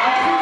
아,